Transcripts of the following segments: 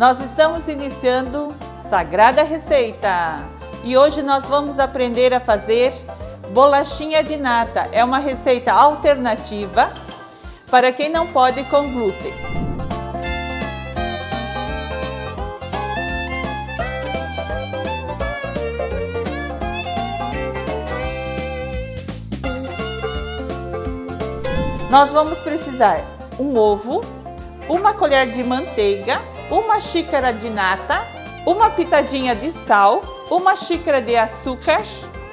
Nós estamos iniciando Sagrada Receita e hoje nós vamos aprender a fazer bolachinha de nata. É uma receita alternativa para quem não pode com glúten. Nós vamos precisar um ovo, uma colher de manteiga, uma xícara de nata, uma pitadinha de sal, uma xícara de açúcar,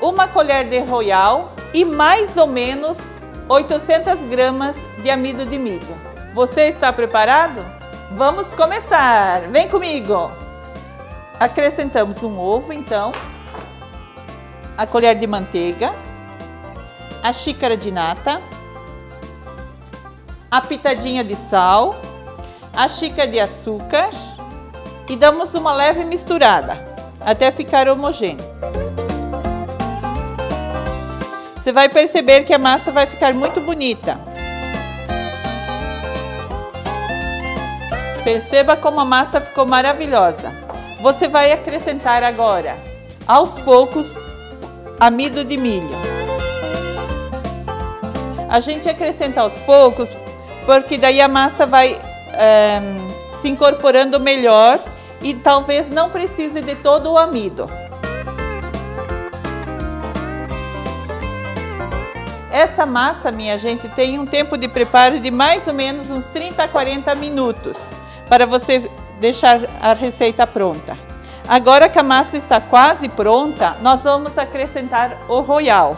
uma colher de royal e mais ou menos 800 gramas de amido de milho. Você está preparado? Vamos começar! Vem comigo! Acrescentamos um ovo, então, a colher de manteiga, a xícara de nata, a pitadinha de sal, a xícara de açúcar e damos uma leve misturada até ficar homogêneo. Você vai perceber que a massa vai ficar muito bonita. Perceba como a massa ficou maravilhosa. Você vai acrescentar agora, aos poucos, amido de milho. A gente acrescenta aos poucos porque daí a massa vai é, se incorporando melhor e talvez não precise de todo o amido. Essa massa, minha gente, tem um tempo de preparo de mais ou menos uns 30 a 40 minutos para você deixar a receita pronta. Agora que a massa está quase pronta, nós vamos acrescentar o royal.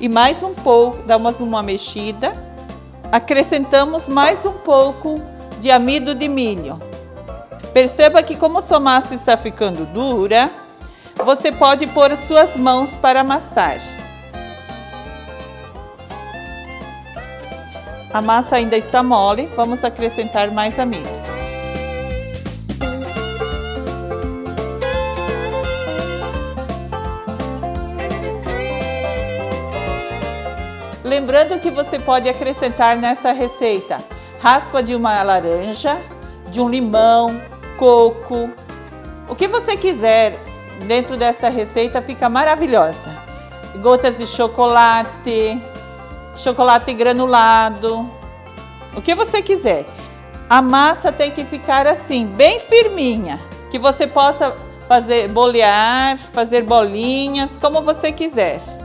E mais um pouco, damos uma mexida acrescentamos mais um pouco de amido de milho. Perceba que como sua massa está ficando dura, você pode pôr as suas mãos para amassar. A massa ainda está mole, vamos acrescentar mais amido. Lembrando que você pode acrescentar nessa receita raspa de uma laranja, de um limão, coco, o que você quiser dentro dessa receita fica maravilhosa. Gotas de chocolate, chocolate granulado, o que você quiser. A massa tem que ficar assim, bem firminha, que você possa fazer bolear, fazer bolinhas, como você quiser.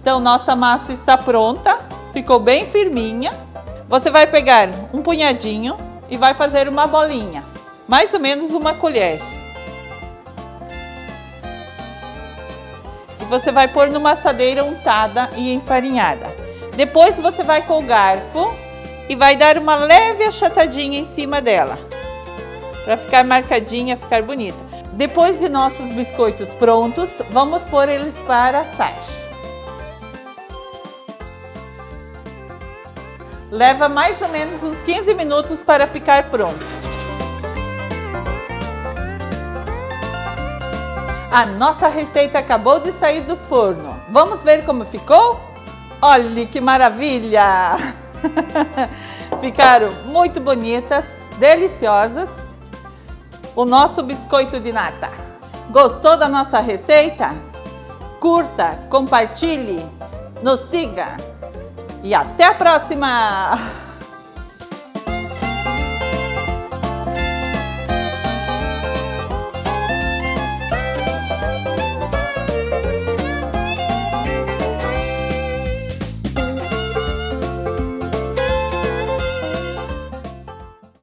Então, nossa massa está pronta, ficou bem firminha. Você vai pegar um punhadinho e vai fazer uma bolinha, mais ou menos uma colher. E você vai pôr numa assadeira untada e enfarinhada. Depois você vai com o garfo e vai dar uma leve achatadinha em cima dela, para ficar marcadinha, ficar bonita. Depois de nossos biscoitos prontos, vamos pôr eles para assar. Leva mais ou menos uns 15 minutos para ficar pronto. A nossa receita acabou de sair do forno. Vamos ver como ficou? Olha que maravilha! Ficaram muito bonitas, deliciosas. O nosso biscoito de nata. Gostou da nossa receita? Curta, compartilhe, nos siga e até a próxima!